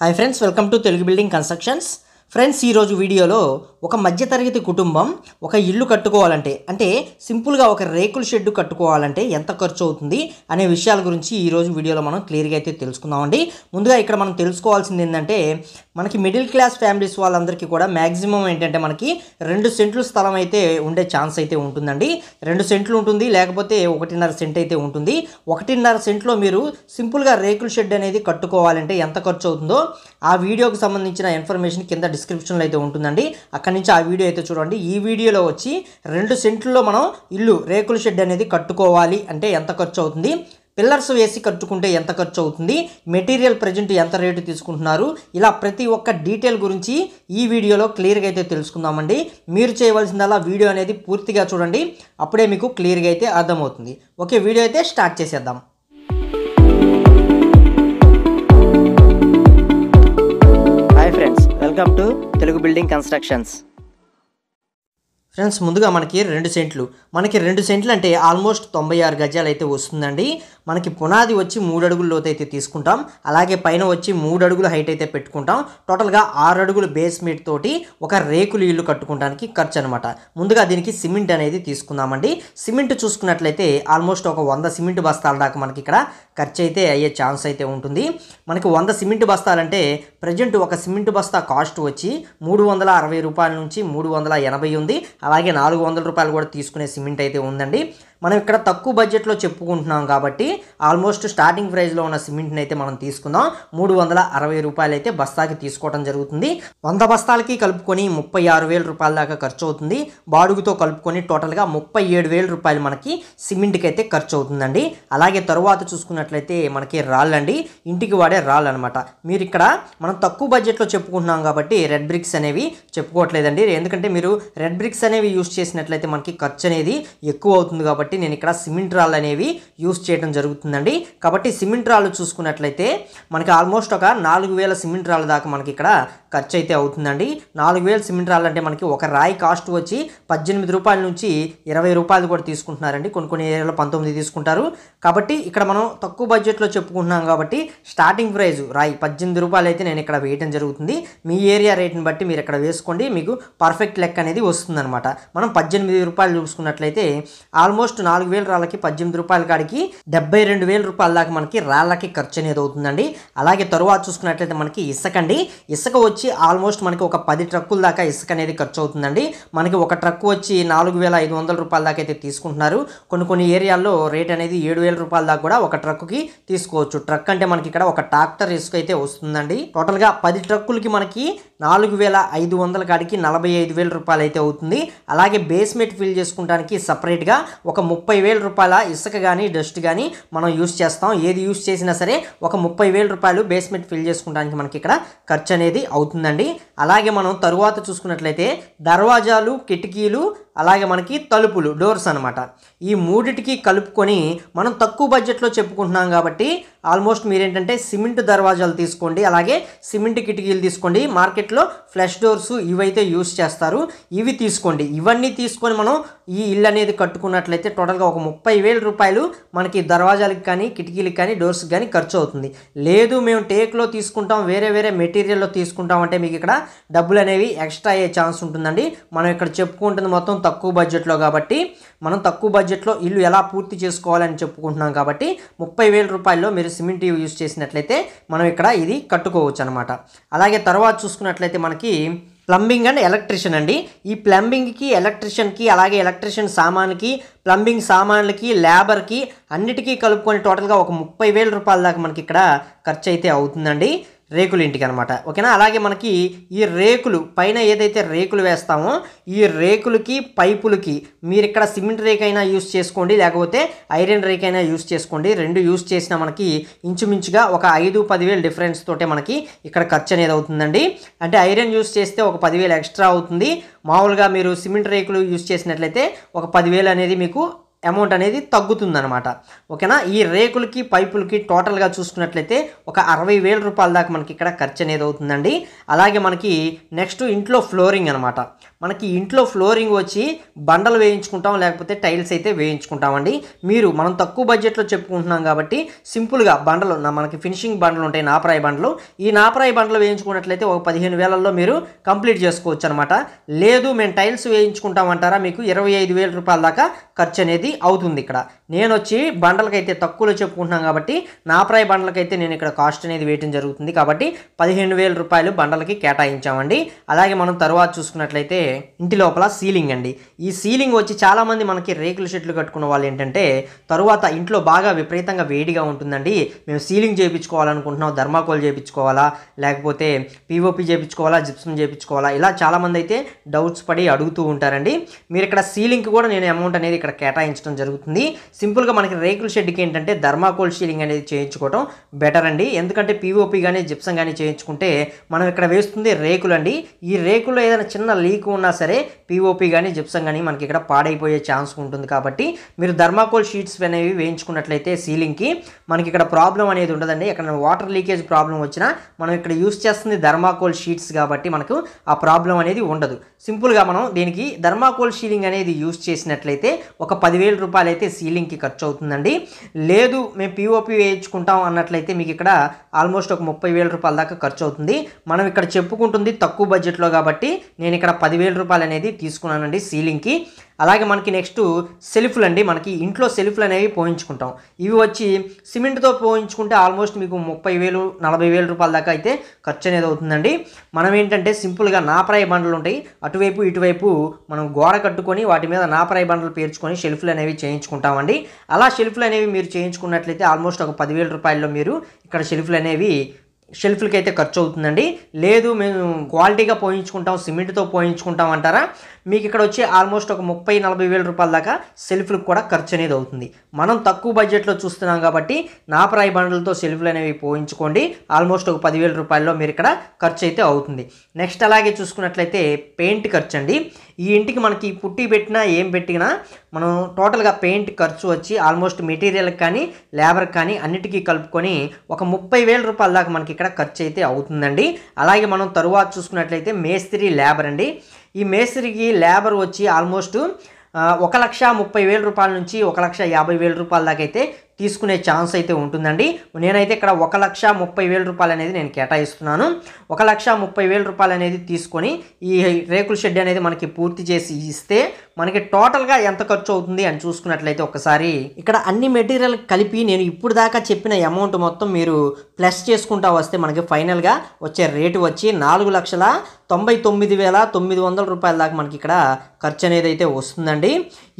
Hi friends welcome to Telugu building constructions friends ఈరోజు వీడియోలో ఒక మధ్యతరగతి కుటుంబం ఒక ఇల్లు కట్టుకోవాలంటే అంటే సింపుల్గా ఒక రేకుల షెడ్ కట్టుకోవాలంటే ఎంత ఖర్చు అవుతుంది అనే విషయాల గురించి ఈరోజు వీడియోలో మనం క్లియర్గా అయితే తెలుసుకుందామండి. ముందుగా ఇక్కడ మనం తెలుసుకోవాల్సింది ఏంటంటే మనకి మిడిల్ క్లాస్ ఫ్యామిలీస్ వాళ్ళందరికీ కూడా మ్యాక్సిమం ఏంటంటే మనకి రెండు సెంట్లు స్థలం అయితే ఉండే ఛాన్స్ అయితే ఉంటుందండి. రెండు సెంట్లు ఉంటుంది లేకపోతే ఒకటిన్నర సెంట్ అయితే ఉంటుంది. ఒకటిన్నర సెంట్లో మీరు సింపుల్గా రేకుల షెడ్ అనేది కట్టుకోవాలంటే ఎంత ఖర్చు అవుతుందో ఆ వీడియోకి సంబంధించిన ఇన్ఫర్మేషన్ కింద డిస్క్రిప్షన్లో అయితే ఉంటుందండి. అక్కడి నుంచి ఆ వీడియో అయితే చూడండి. ఈ వీడియోలో వచ్చి రెండు సెంట్లలో మనం ఇల్లు రేకుల షెడ్ అనేది కట్టుకోవాలి అంటే ఎంత ఖర్చు అవుతుంది? పిల్లర్స్ వేసి కట్టుకుంటే ఎంత ఖర్చు అవుతుంది? మెటీరియల్ ప్రజెంట్ ఎంత రేటు తీసుకుంటున్నారు? ఇలా ప్రతి ఒక్క డీటెయిల్ గురించి ఈ వీడియోలో క్లియర్గా అయితే తెలుసుకుందామండి. మీరు చేయవలసిందల్లా వీడియో అనేది పూర్తిగా చూడండి. అప్పుడే మీకు క్లియర్గా అయితే అర్థమవుతుంది. ఓకే వీడియో అయితే స్టార్ట్ చేసేద్దాం. బిల్డింగ్ కన్స్ట్రక్షన్స్ ఫ్రెండ్స్ ముందుగా మనకి రెండు సెంట్లు. మనకి రెండు సెంట్లు అంటే ఆల్మోస్ట్ తొంభై ఆరు గజాలు అయితే వస్తుందండి. మనకి పునాది వచ్చి మూడు అడుగుల లోతు అయితే తీసుకుంటాం. అలాగే పైన వచ్చి మూడు అడుగుల హైట్ అయితే పెట్టుకుంటాం. టోటల్గా ఆరు అడుగుల బేస్మెంట్ తోటి ఒక రేకులు ఇల్లు కట్టుకోవడానికి ఖర్చు అనమాట ముందుగా దీనికి సిమెంట్ అనేది తీసుకుందామండి. సిమెంట్ చూసుకున్నట్లయితే ఆల్మోస్ట్ ఒక వంద సిమెంట్ బస్తాల దాకా మనకి ఇక్కడ ఖర్చు అయితే అయ్యే ఛాన్స్ అయితే ఉంటుంది. మనకి వంద సిమెంట్ బస్తాలంటే ప్రజెంట్ ఒక సిమెంట్ బస్తా కాస్ట్ వచ్చి మూడు వందల అరవై రూపాయల నుంచి మూడు వందల ఎనభై ఉంది. అలాగే నాలుగు వందల రూపాయలు కూడా తీసుకునే సిమెంట్ అయితే ఉందండి. మనం ఇక్కడ తక్కువ బడ్జెట్లో చెప్పుకుంటున్నాం కాబట్టి ఆల్మోస్ట్ స్టార్టింగ్ ప్రైస్లో ఉన్న సిమెంట్ని అయితే మనం తీసుకుందాం. మూడు వందల అరవై రూపాయలు అయితే బస్తాకి తీసుకోవడం జరుగుతుంది. వంద బస్తాలకి కలుపుకొని ముప్పై ఆరు వేల రూపాయల దాకా ఖర్చు అవుతుంది బాడుగుతో కలుపుకొని టోటల్గా ముప్పై ఏడు వేల రూపాయలు మనకి సిమెంట్కి అయితే ఖర్చు అవుతుందండి అలాగే తరువాత చూసుకున్నట్లయితే మనకి రాళ్ళండి. ఇంటికి వాడే రాళ్ళు అనమాట మీరు ఇక్కడ మనం తక్కువ బడ్జెట్లో చెప్పుకుంటున్నాం కాబట్టి రెడ్ బ్రిక్స్ అనేవి చెప్పుకోవట్లేదండి. ఎందుకంటే మీరు రెడ్ బ్రిక్స్ అనేవి యూస్ చేసినట్లయితే మనకి ఖర్చు అనేది ఎక్కువ అవుతుంది కాబట్టి కాబట్టి నేను ఇక్కడ సిమెంట్ రాళ్ళు అనేవి యూస్ చేయడం జరుగుతుందండి. కాబట్టి సిమెంట్ రాళ్ళు చూసుకున్నట్లయితే మనకి ఆల్మోస్ట్ ఒక నాలుగు వేల సిమెంట్ రాళ్ళ దాకా మనకి ఇక్కడ ఖర్చు అయితే అవుతుందండి. నాలుగు వేలు సిమెంట్ రాళ్ళంటే మనకి ఒక రాయి కాస్ట్ వచ్చి పద్దెనిమిది రూపాయల నుంచి ఇరవై రూపాయలు కూడా తీసుకుంటున్నారండి. కొన్ని కొన్ని ఏరియాలో పంతొమ్మిది తీసుకుంటారు. కాబట్టి ఇక్కడ మనం తక్కువ బడ్జెట్లో చెప్పుకుంటున్నాం కాబట్టి స్టార్టింగ్ ప్రైస్ రాయి పద్దెనిమిది రూపాయలు అయితే నేను ఇక్కడ వేయడం జరుగుతుంది. మీ ఏరియా రేట్ని బట్టి మీరు ఇక్కడ వేసుకోండి. మీకు పర్ఫెక్ట్ లెక్క అనేది వస్తుందన్నమాట. మనం పద్దెనిమిది రూపాయలు చూసుకున్నట్లయితే ఆల్మోస్ట్ నాలుగు వేల రాళ్ళకి పద్దెనిమిది రూపాయల కాడికి డెబ్బై రెండు వేల రూపాయల దాకా మనకి రాళ్ళకి ఖర్చు అనేది అవుతుందండి. అలాగే తరువాత చూసుకున్నట్లయితే మనకి ఇసుక అండి. ఇసుక వచ్చి ఆల్మోస్ట్ మనకి ఒక పది ట్రక్కుల దాకా ఇసుక అనేది ఖర్చు అవుతుందండి మనకి ఒక ట్రక్ వచ్చి నాలుగు వేల ఐదు వందల రూపాయల దాకా అయితే తీసుకుంటున్నారు. కొన్ని కొన్ని ఏరియాల్లో రేట్ అనేది ఏడు వేల రూపాయల దాకా కూడా ఒక ట్రక్కి తీసుకోవచ్చు. ట్రక్ అంటే మనకి ఇక్కడ ఒక ట్రాక్టర్ ఇసుక అయితే వస్తుందండి. టోటల్గా పది ట్రక్కులకి మనకి నాలుగు వేల ఐదు వందల కాడికి నలభై ఐదు వేల రూపాయలు అయితే అవుతుంది. అలాగే బేస్మెంట్ ఫిల్ చేసుకోవడానికి సపరేట్గా ఒక ముప్పై వేల రూపాయల ఇసుక కానీ డస్ట్ కానీ మనం యూస్ చేస్తాం. ఏది యూస్ చేసినా సరే ఒక ముప్పై వేల రూపాయలు బేస్మెంట్ ఫిల్ చేసుకోవడానికి మనకి ఇక్కడ ఖర్చు అనేది అవుతుంది. అవుతుందండి. అలాగే మనం తరువాత చూసుకున్నట్లయితే దర్వాజాలు కిటికీలు అలాగే మనకి తలుపులు డోర్స్ అనమాట ఈ మూడిటికి కలుపుకొని మనం తక్కువ బడ్జెట్లో చెప్పుకుంటున్నాం కాబట్టి ఆల్మోస్ట్ మీరేంటంటే సిమెంట్ దర్వాజాలు తీసుకోండి అలాగే సిమెంట్ కిటికీలు తీసుకోండి. మార్కెట్లో ఫ్లష్ డోర్స్ ఇవైతే యూస్ చేస్తారు. ఇవి తీసుకోండి. ఇవన్నీ తీసుకొని మనం ఈ ఇల్లు అనేది కట్టుకున్నట్లయితే టోటల్గా ఒక ముప్పై వేల రూపాయలు మనకి దర్వాజాలకు కానీ కిటికీలకు కానీ డోర్స్కి కానీ ఖర్చు అవుతుంది. లేదు మేము టేక్లో తీసుకుంటాం వేరే వేరే మెటీరియల్లో తీసుకుంటాం అంటే మీకు ఇక్కడ డబ్బులు అనేవి ఎక్స్ట్రా అయ్యే ఛాన్స్ ఉంటుందండి. మనం ఇక్కడ చెప్పుకుంటుంది మొత్తం తక్కువ బడ్జెట్లో కాబట్టి మనం తక్కువ బడ్జెట్లో ఇల్లు ఎలా పూర్తి చేసుకోవాలని చెప్పుకుంటున్నాం కాబట్టి ముప్పై వేల రూపాయల్లో మీరు సిమెంట్ యూజ్ చేసినట్లయితే మనం ఇక్కడ ఇది కట్టుకోవచ్చు అనమాట అలాగే తర్వాత చూసుకున్నట్లయితే మనకి ప్లంబింగ్ అండ్ ఎలక్ట్రిషియన్ అండి. ఈ ప్లంబింగ్కి ఎలక్ట్రిషియన్కి అలాగే ఎలక్ట్రిషియన్ సామాన్కి ప్లంబింగ్ సామాన్లకి లేబర్కి అన్నిటికీ కలుపుకొని టోటల్గా ఒక ముప్పై వేల రూపాయల దాకా మనకి ఇక్కడ ఖర్చు అయితే అవుతుందండి. రేకులు ఇంటికి అనమాట ఓకేనా? అలాగే మనకి ఈ రేకులు పైన ఏదైతే రేకులు వేస్తామో ఈ రేకులకి పైపులకి మీరు ఇక్కడ సిమెంట్ రేక్ అయినా యూస్ చేసుకోండి లేకపోతే ఐరన్ రేక్ అయినా యూస్ చేసుకోండి. రెండు యూస్ చేసిన మనకి ఇంచుమించుగా ఒక ఐదు పదివేలు డిఫరెన్స్ తోటే మనకి ఇక్కడ ఖర్చు అనేది అవుతుందండి. అంటే ఐరన్ యూస్ చేస్తే ఒక పదివేలు ఎక్స్ట్రా అవుతుంది. మామూలుగా మీరు సిమెంట్ రేకులు యూస్ చేసినట్లయితే ఒక పదివేలు అనేది మీకు అమౌంట్ అనేది తగ్గుతుందనమాట ఓకేనా? ఈ రేకులకి పైపులకి టోటల్గా చూసుకున్నట్లయితే ఒక అరవై వేల రూపాయల దాకా మనకి ఇక్కడ ఖర్చు అనేది అవుతుందండి. అలాగే మనకి నెక్స్ట్ ఇంట్లో ఫ్లోరింగ్ అనమాట మనకి ఇంట్లో ఫ్లోరింగ్ వచ్చి బండలు వేయించుకుంటాం లేకపోతే టైల్స్ అయితే వేయించుకుంటామండి. మీరు మనం తక్కువ బడ్జెట్లో చెప్పుకుంటున్నాం కాబట్టి సింపుల్గా బండలు మనకి ఫినిషింగ్ బండలు ఉంటాయి నాపరాయి బండలు. ఈ నాపరాయి బండలు వేయించుకున్నట్లయితే ఒక పదిహేను వేలల్లో మీరు కంప్లీట్ చేసుకోవచ్చు అనమాట లేదు మేము టైల్స్ వేయించుకుంటామంటారా? మీకు ఇరవై ఐదు వేల రూపాయల దాకా ఖర్చు అనేది అవుతుంది ఇక్కడ. నేను వచ్చి బండలకైతే తక్కువలో చెప్పుకుంటున్నాం కాబట్టి నాపరాయి బండలకైతే నేను ఇక్కడ కాస్ట్ అనేది వేయటం జరుగుతుంది కాబట్టి పదిహేను వేల రూపాయలు బండలకి కేటాయించామండి. అలాగే మనం తర్వాత చూసుకున్నట్లయితే ఇంటి లోపల సీలింగ్ అండి. ఈ సీలింగ్ వచ్చి చాలామంది మనకి రేకుల షెట్లు కట్టుకున్న వాళ్ళు ఏంటంటే తరువాత ఇంట్లో బాగా విపరీతంగా వేడిగా ఉంటుందండి. మేము సీలింగ్ చేయించుకోవాలనుకుంటున్నాం ధర్మాకోల్ చేయించుకోవాలా లేకపోతే పీఓపి చేయించుకోవాలా జిప్సం చేయించుకోవాలా ఇలా చాలామంది అయితే డౌట్స్ పడి అడుగుతూ ఉంటారండి. మీరు ఇక్కడ సీలింగ్కి కూడా నేను అమౌంట్ అనేది ఇక్కడ కేటాయించడం జరుగుతుంది. సింపుల్గా మనకి రేకుల షెడ్కి ఏంటంటే ధర్మాకోల్ సీలింగ్ అనేది చేయించుకోవడం బెటర్ అండి. ఎందుకంటే పీఓపి కానీ జిప్సం కానీ చేయించుకుంటే మనం ఇక్కడ వేస్తుంది రేకులు అండి ఈ రేకుల్లో ఏదైనా చిన్న లీక్ ఉన్నా సరే పీఓపీ కానీ జిప్సం కానీ మనకి ఇక్కడ పాడైపోయే ఛాన్స్ ఉంటుంది కాబట్టి మీరు ధర్మాకోల్ షీట్స్ అనేవి వేయించుకున్నట్లయితే సీలింగ్కి మనకి ఇక్కడ ప్రాబ్లం అనేది ఉండదండి. ఎక్కడ వాటర్ లీకేజ్ ప్రాబ్లం వచ్చినా మనం ఇక్కడ యూస్ చేస్తుంది ధర్మాకోల్ షీట్స్ కాబట్టి మనకు ఆ ప్రాబ్లం అనేది ఉండదు. సింపుల్గా మనం దీనికి ధర్మాకోల్ షీలింగ్ అనేది యూస్ చేసినట్లయితే ఒక పదివేల రూపాయలు అయితే సీలింగ్కి ఖర్చు అవుతుందండి. లేదు మేము పీఓపీ వేయించుకుంటాం అన్నట్లయితే మీకు ఇక్కడ ఆల్మోస్ట్ ఒక ముప్పై వేల రూపాయల దాకా ఖర్చు అవుతుంది. మనం ఇక్కడ చెప్పుకుంటుంది తక్కువ బడ్జెట్లో కాబట్టి నేను ఇక్కడ పదివేల వేల రూపాయలు అనేది తీసుకున్నానండి సీలింగ్కి. అలాగే మనకి నెక్స్ట్ సెల్ఫ్లు అండి మనకి ఇంట్లో సెల్ఫ్లు అనేవి పోయించుకుంటాం. ఇవి వచ్చి సిమెంట్తో పోయించుకుంటే ఆల్మోస్ట్ మీకు ముప్పై వేలు నలభై వేల రూపాయల దాకా అయితే ఖర్చు అనేది అవుతుందండి. మనం ఏంటంటే సింపుల్గా నాపరాయి బండలు ఉంటాయి. అటువైపు ఇటువైపు మనం గోడ కట్టుకొని వాటి మీద నాపరాయి బండలు పేర్చుకొని షెల్ఫ్లు అనేవి చేయించుకుంటామండి. అలా షెల్ఫ్లు అనేవి మీరు చేయించుకున్నట్లయితే ఆల్మోస్ట్ ఒక పదివేల రూపాయల్లో మీరు ఇక్కడ షెల్ఫ్లు అనేవి షెల్ఫ్లకి అయితే ఖర్చు అవుతుందండి లేదు మేము క్వాలిటీగా పోయించుకుంటాం సిమెంట్తో పోయించుకుంటాం అంటారా? మీకు ఇక్కడ వచ్చి ఆల్మోస్ట్ ఒక ముప్పై నలభై వేల రూపాయల దాకా సెల్ఫ్లకు కూడా ఖర్చు అనేది అవుతుంది. మనం తక్కువ బడ్జెట్లో చూస్తున్నాం కాబట్టి నాపరాయి బండలతో సెల్ఫ్లు అనేవి పోయించుకోండి. ఆల్మోస్ట్ ఒక పదివేల రూపాయల్లో మీరు ఇక్కడ ఖర్చు అయితే అవుతుంది. నెక్స్ట్ అలాగే చూసుకున్నట్లయితే పెయింట్ ఖర్చు అండి ఈ ఇంటికి మనకి పుట్టి పెట్టినా ఏం పెట్టినా మనం టోటల్గా పెయింట్ ఖర్చు వచ్చి ఆల్మోస్ట్ మెటీరియల్కి కానీ లేబర్కి కానీ అన్నిటికీ కలుపుకొని ఒక ముప్పై వేల రూపాయల దాకా మనకి ఇక్కడ ఖర్చు అయితే అవుతుందండి. అలాగే మనం తరువాత చూసుకున్నట్లయితే మేస్త్రి లేబర్ అండి. ఈ మేస్త్రికి లేబర్ వచ్చి ఆల్మోస్ట్ ఒక లక్ష ముప్పై వేల రూపాయల నుంచి ఒక లక్ష యాభై వేల రూపాయల దాకా అయితే తీసుకునే ఛాన్స్ అయితే ఉంటుందండి. నేనైతే ఇక్కడ ఒక లక్ష ముప్పై వేల రూపాయలు అనేది నేను కేటాయిస్తున్నాను. ఒక లక్ష ముప్పై వేల రూపాయలు అనేది తీసుకొని ఈ రేకుల షెడ్ అనేది మనకి పూర్తి చేసి ఇస్తే మనకి టోటల్గా ఎంత ఖర్చు అవుతుంది అని చూసుకున్నట్లయితే ఒకసారి ఇక్కడ అన్ని మెటీరియల్ కలిపి నేను ఇప్పుడు దాకా చెప్పిన అమౌంట్ మొత్తం మీరు ప్లస్ చేసుకుంటా వస్తే మనకి ఫైనల్గా వచ్చే రేటు వచ్చి నాలుగు లక్షల తొంభై తొమ్మిది వేల తొమ్మిది వందల రూపాయల దాకా మనకి ఇక్కడ ఖర్చు అనేది అయితే వస్తుందండి.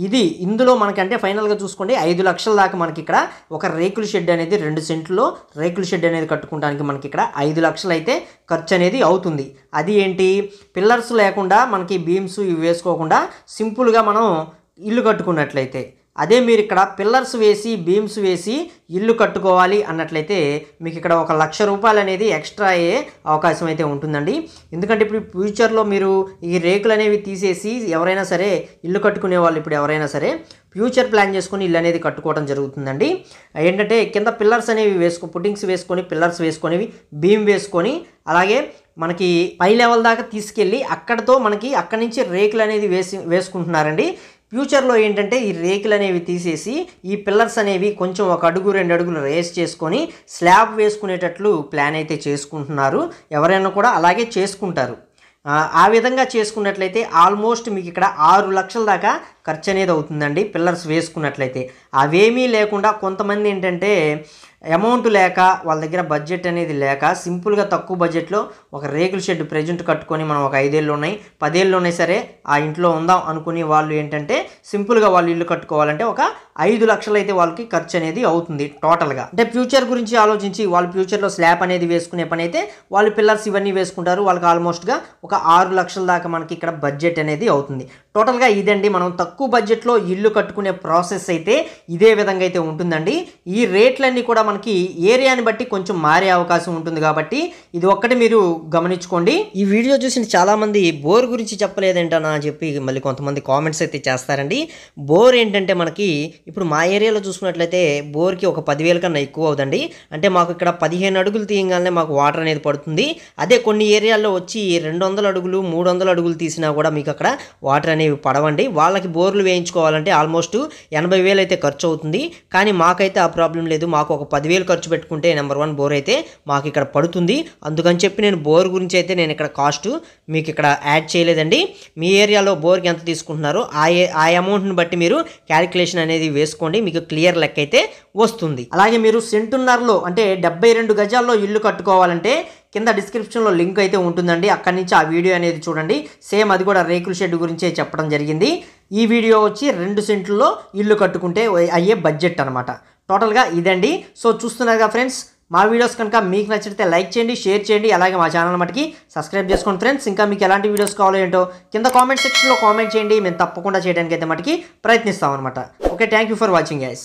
ఇది ఇందులో మనకంటే ఫైనల్గా చూసుకోండి ఐదు లక్షల దాకా మనకి ఇక్కడ ఒక రేకుల షెడ్ అనేది రెండు సెంట్లో రేకుల షెడ్ అనేది కట్టుకోవడానికి మనకి ఇక్కడ ఐదు లక్షలు అయితే ఖర్చు అనేది అవుతుంది. అది ఏంటి? పిల్లర్స్ లేకుండా మనకి బీమ్స్ ఇవి వేసుకోకుండా సింపుల్గా మనం ఇల్లు కట్టుకున్నట్లయితే అదే మీరు ఇక్కడ పిల్లర్స్ వేసి బీమ్స్ వేసి ఇల్లు కట్టుకోవాలి అన్నట్లయితే మీకు ఇక్కడ ఒక లక్ష రూపాయలు అనేది ఎక్స్ట్రా అయ్యే అవకాశం అయితే ఉంటుందండి. ఎందుకంటే ఇప్పుడు ఫ్యూచర్లో మీరు ఈ రేకులు అనేవి తీసేసి ఎవరైనా సరే ఇల్లు కట్టుకునే వాళ్ళు ఇప్పుడు ఎవరైనా సరే ఫ్యూచర్ ప్లాన్ చేసుకుని ఇల్లు అనేది కట్టుకోవడం జరుగుతుందండి. ఏంటంటే కింద పిల్లర్స్ అనేవి వేసుకో పుట్టింగ్స్ వేసుకొని పిల్లర్స్ వేసుకొని బీమ్ వేసుకొని అలాగే మనకి పై లెవెల్ దాకా తీసుకెళ్ళి అక్కడతో మనకి అక్కడి నుంచి రేకులు అనేది వేసి వేసుకుంటున్నారండి. ఫ్యూచర్లో ఏంటంటే ఈ రేకులు అనేవి తీసేసి ఈ పిల్లర్స్ అనేవి కొంచెం ఒక అడుగు రెండు అడుగులు రేస్ చేసుకొని స్లాబ్ వేసుకునేటట్లు ప్లాన్ అయితే చేసుకుంటున్నారు. ఎవరైనా కూడా అలాగే చేసుకుంటారు. ఆ, ఆ విధంగా చేసుకున్నట్లయితే ఆల్మోస్ట్ మీకు ఇక్కడ ఆరు లక్షల దాకా ఖర్చు అనేది అవుతుందండి పిల్లర్స్ వేసుకున్నట్లయితే. అవేమీ లేకుండా కొంతమంది ఏంటంటే అమౌంట్ లేక వాళ్ళ దగ్గర బడ్జెట్ అనేది లేక సింపుల్గా తక్కువ బడ్జెట్లో ఒక రేకుల షెడ్ ప్రజెంట్ కట్టుకొని మనం ఒక ఐదేళ్ళు ఉన్నాయి పదేళ్ళు ఉన్నాయి సరే ఆ ఇంట్లో ఉందాం అనుకుని వాళ్ళు ఏంటంటే సింపుల్గా వాళ్ళు ఇల్లు కట్టుకోవాలంటే ఒక ఐదు లక్షలు అయితే వాళ్ళకి ఖర్చు అనేది అవుతుంది టోటల్గా. అంటే ఫ్యూచర్ గురించి ఆలోచించి వాళ్ళు ఫ్యూచర్లో స్లాబ్ అనేది వేసుకునే పని అయితే వాళ్ళు పిల్లర్స్ ఇవన్నీ వేసుకుంటారు వాళ్ళకి ఆల్మోస్ట్గా ఒక ఆరు లక్షల దాకా మనకి ఇక్కడ బడ్జెట్ అనేది అవుతుంది. టోటల్గా ఇదండి మనం తక్కువ తక్కువ బడ్జెట్లో ఇల్లు కట్టుకునే ప్రాసెస్ అయితే ఇదే విధంగా అయితే ఉంటుందండి. ఈ రేట్లన్నీ కూడా మనకి ఏరియాని బట్టి కొంచెం మారే అవకాశం ఉంటుంది కాబట్టి ఇది ఒక్కటి మీరు గమనించుకోండి. ఈ వీడియో చూసిన చాలామంది బోర్ గురించి చెప్పలేదేంటనా అని చెప్పి మళ్ళీ కొంతమంది కామెంట్స్ అయితే చేస్తారండి. బోర్ ఏంటంటే మనకి ఇప్పుడు మా ఏరియాలో చూసుకున్నట్లయితే బోర్కి ఒక పదివేల కన్నా ఎక్కువ అవుదండి. అంటే మాకు ఇక్కడ పదిహేను అడుగులు తీయగానే మాకు వాటర్ అనేది పడుతుంది. అదే కొన్ని ఏరియాల్లో వచ్చి రెండు వందల అడుగులు మూడు వందల అడుగులు తీసినా కూడా మీకు అక్కడ వాటర్ అనేవి పడవండి. వాళ్ళకి బోర్ బోర్లు వేయించుకోవాలంటే ఆల్మోస్ట్ ఎనభై వేలు అయితే ఖర్చు అవుతుంది కానీ మాకైతే ఆ ప్రాబ్లం లేదు. మాకు ఒక పదివేలు ఖర్చు పెట్టుకుంటే నెంబర్ వన్ బోర్ అయితే మాకు ఇక్కడ పడుతుంది. అందుకని చెప్పి నేను బోర్ గురించి అయితే నేను ఇక్కడ కాస్ట్ మీకు ఇక్కడ యాడ్ చేయలేదండి. మీ ఏరియాలో బోర్కి ఎంత తీసుకుంటున్నారో ఆ ఏ- ఆ అమౌంట్ని బట్టి మీరు క్యాలిక్యులేషన్ అనేది వేసుకోండి. మీకు క్లియర్ లెక్క అయితే వస్తుంది. అలాగే మీరు సెంటున్నరలో అంటే డెబ్బై రెండు గజాల్లో ఇల్లు కట్టుకోవాలంటే కింద డిస్క్రిప్షన్లో లింక్ అయితే ఉంటుందండి. అక్కడి నుంచి ఆ వీడియో అనేది చూడండి. సేమ్ అది కూడా రేకుల షెడ్ గురించే చెప్పడం జరిగింది. ఈ వీడియో వచ్చి రెండు సెంట్లలో ఇల్లు కట్టుకుంటే అయ్యే బడ్జెట్ అనమాట టోటల్గా ఇదండి. సో చూస్తున్నారుగా ఫ్రెండ్స్ మా వీడియోస్ కనుక మీకు నచ్చితే లైక్ చేయండి షేర్ చేయండి అలాగే మా ఛానల్ మటుకి సబ్స్క్రైబ్ చేసుకోండి ఫ్రెండ్స్. ఇంకా మీకు ఎలాంటి వీడియోస్ కావాలో ఏంటో కింద కామెంట్ సెక్షన్లో కామెంట్ చేయండి. మేము తప్పకుండా చేయడానికి అయితే మటుకి ప్రయత్నిస్తాం అనమాట okay thank you for watching guys